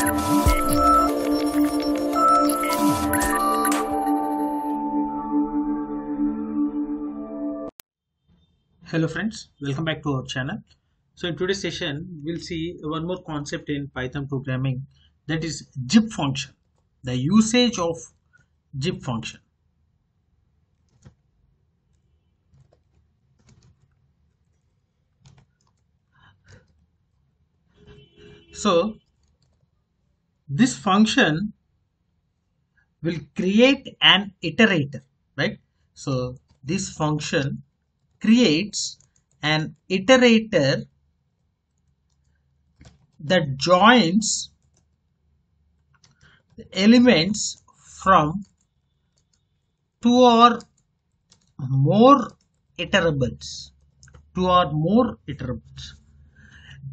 Hello friends, welcome back to our channel. So in today's session, we'll see one more concept in Python programming that is zip function, the usage of zip function. So this function will create an iterator, right? So this function creates an iterator that joins the elements from two or more iterables two or more iterables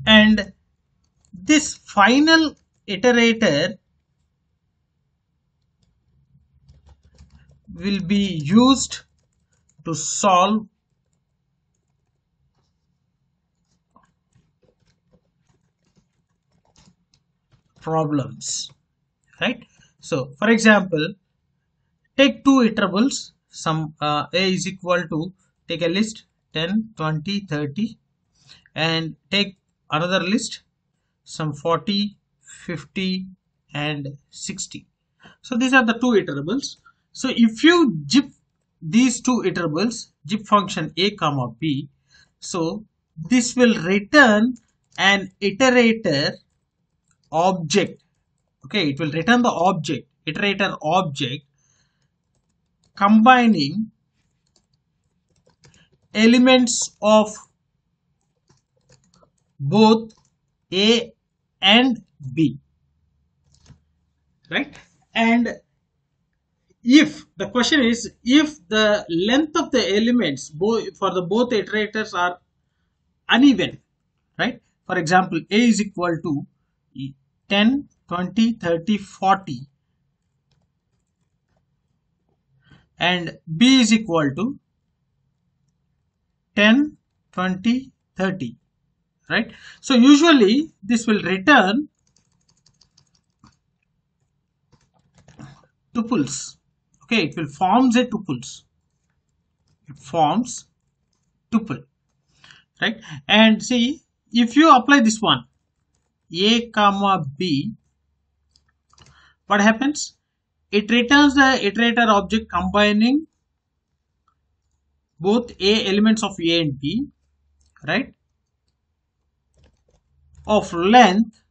and this final iterator will be used to solve problems right? So for example take two iterables some uh, a is equal to take a list 10 20 30 and take another list some 40 50 and 60 so these are the two iterables. So if you zip these two iterables zip function a comma b so this will return an iterator object. Okay it will return the object iterator object combining elements of both a and b. Right? And if the question is if the length of the elements for the both iterators are uneven right? For example a is equal to 10 20 30 40 and b is equal to 10 20 30 right? So usually this will return tuples okay it will forms a tuples it forms tuple right? And see if you apply this one a comma b what happens? It returns the iterator object combining both a elements of a and b right of length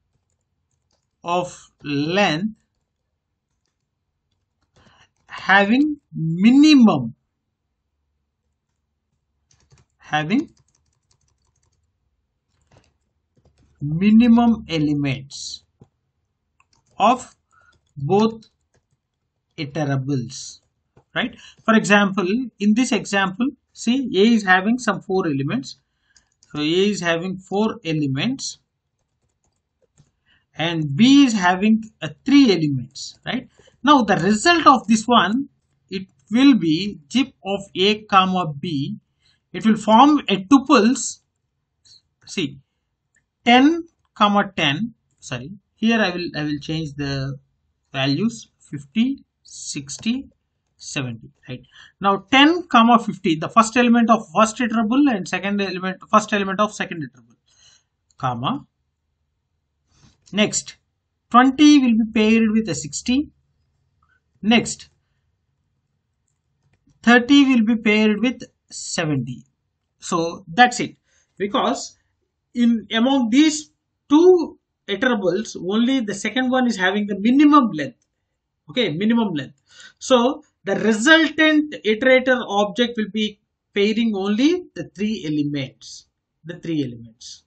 of length having minimum having minimum elements of both iterables right? For example in this example see a is having some four elements. So a is having four elements and b is having three elements right? Now the result of this one it will be zip of a comma b. It will form a tuples. See 10 comma 10 sorry here i will i will change the values 50 60 70 right? Now 10 comma 50 the first element of first iterable and second element first element of second iterable comma next 20 will be paired with a 60 next 30 will be paired with 70 so that's it. Because in among these two iterables only the second one is having the minimum length. Okay minimum length. So the resultant iterator object will be pairing only the three elements. The three elements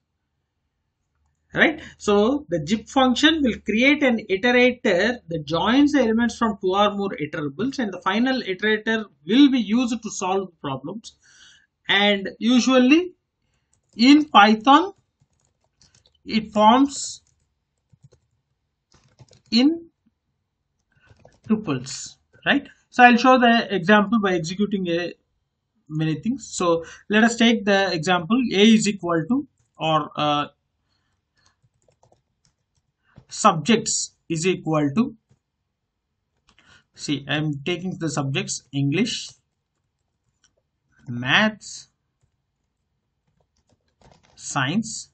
right? So the zip function will create an iterator. That joins the elements from two or more iterables and the final iterator will be used to solve problems. And usually in python it forms in tuples. Right? So i'll show the example by executing a many things. So let us take the example a is equal to or uh, subjects is equal to see I am taking the subjects English maths science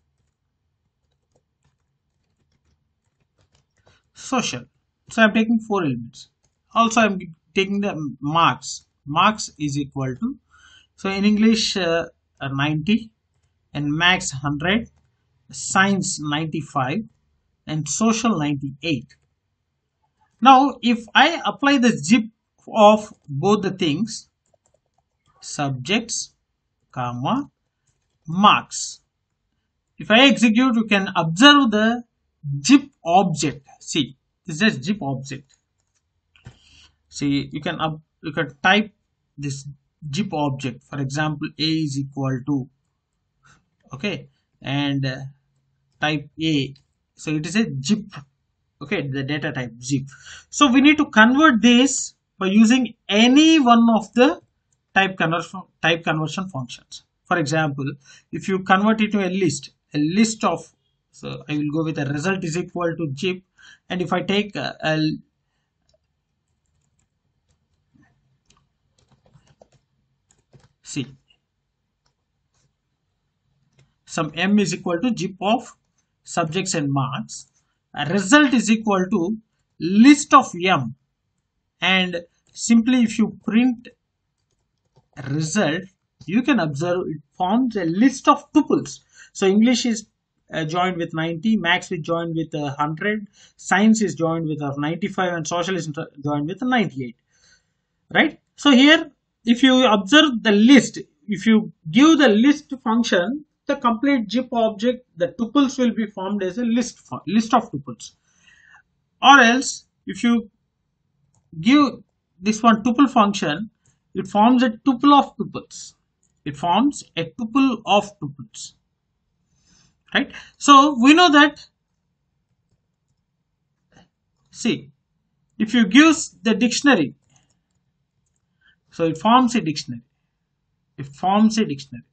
social. So I'm taking four elements. Also I'm taking the marks. Marks is equal to so in English uh, 90 and max 100 science 95 and social 98 now if I apply the zip of both the things subjects comma marks. If I execute you can observe the zip object. See this is zip object. See you can up, you can type this zip object. For example a is equal to okay and uh, type a so it is a zip okay the data type zip. So we need to convert this by using any one of the type conversion type conversion functions. For example if you convert it to a list a list of so i will go with a result is equal to zip and if i take a, a see some m is equal to zip of subjects and marks. A result is equal to list of m. And simply if you print result you can observe it forms a list of tuples. So english is uh, joined with 90 max is joined with uh, 100 science is joined with uh, 95 and social is joined with 98 right? So here if you observe the list if you give the list function the complete zip object, the tuples will be formed as a list, list of tuples. Or else, if you give this one tuple function, it forms a tuple of tuples. It forms a tuple of tuples. Right? So, we know that, see, if you give the dictionary, so it forms a dictionary. It forms a dictionary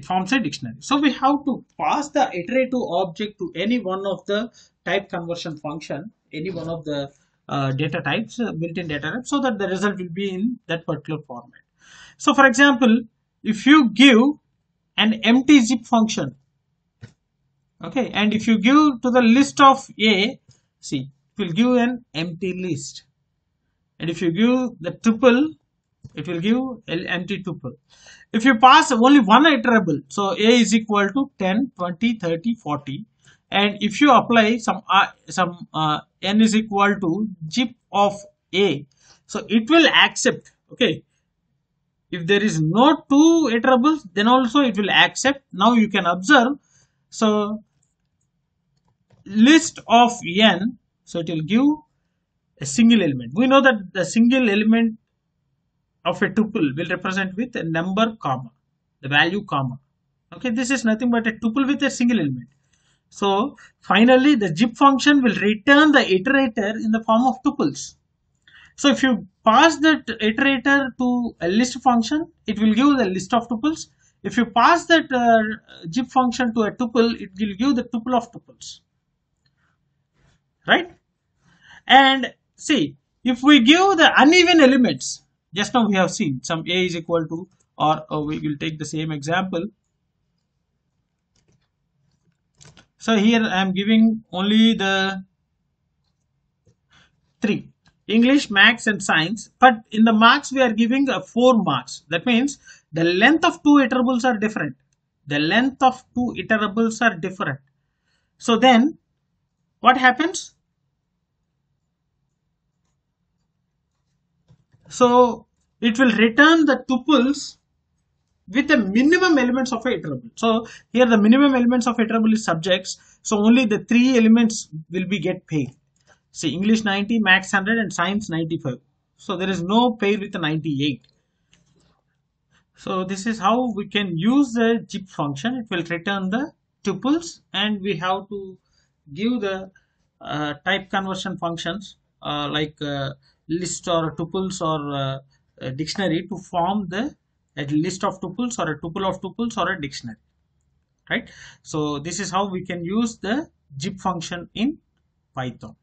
it forms a dictionary. So we have to pass the iterative object to any one of the type conversion function any one of the uh, data types uh, built-in data so that the result will be in that particular format. So for example if you give an empty zip function okay and if you give to the list of a see it will give an empty list. And if you give the tuple it will give an empty tuple if you pass only one iterable so a is equal to 10 20 30 40 and if you apply some uh, some uh, n is equal to zip of a so it will accept okay? If there is no two iterables then also it will accept. Now you can observe so list of n so it will give a single element. We know that the single element of a tuple will represent with a number comma the value comma. Okay this is nothing but a tuple with a single element. So finally the zip function will return the iterator in the form of tuples. So if you pass that iterator to a list function it will give the list of tuples. If you pass that uh, zip function to a tuple it will give the tuple of tuples. Right? And see if we give the uneven elements just now we have seen some a is equal to or uh, we will take the same example. So here i am giving only the three. English maths and science but in the marks we are giving uh, four marks. That means the length of two iterables are different. The length of two iterables are different. So then what happens So it will return the tuples with the minimum elements of a iterable. So here the minimum elements of iterable is subjects. So only the three elements will be get paid. See English 90, Max 100 and Science 95. So there is no pair with the 98. So this is how we can use the zip function. It will return the tuples and we have to give the uh, type conversion functions uh, like uh, list or tuples or uh, dictionary to form the a list of tuples or a tuple of tuples or a dictionary right? So this is how we can use the zip function in python.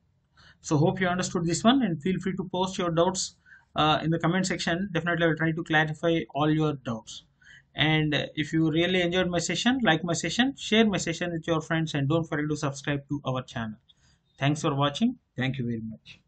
So hope you understood this one and feel free to post your doubts uh, in the comment section. Definitely i will try to clarify all your doubts. And if you really enjoyed my session like my session share my session with your friends and don't forget to subscribe to our channel. Thanks for watching. Thank you very much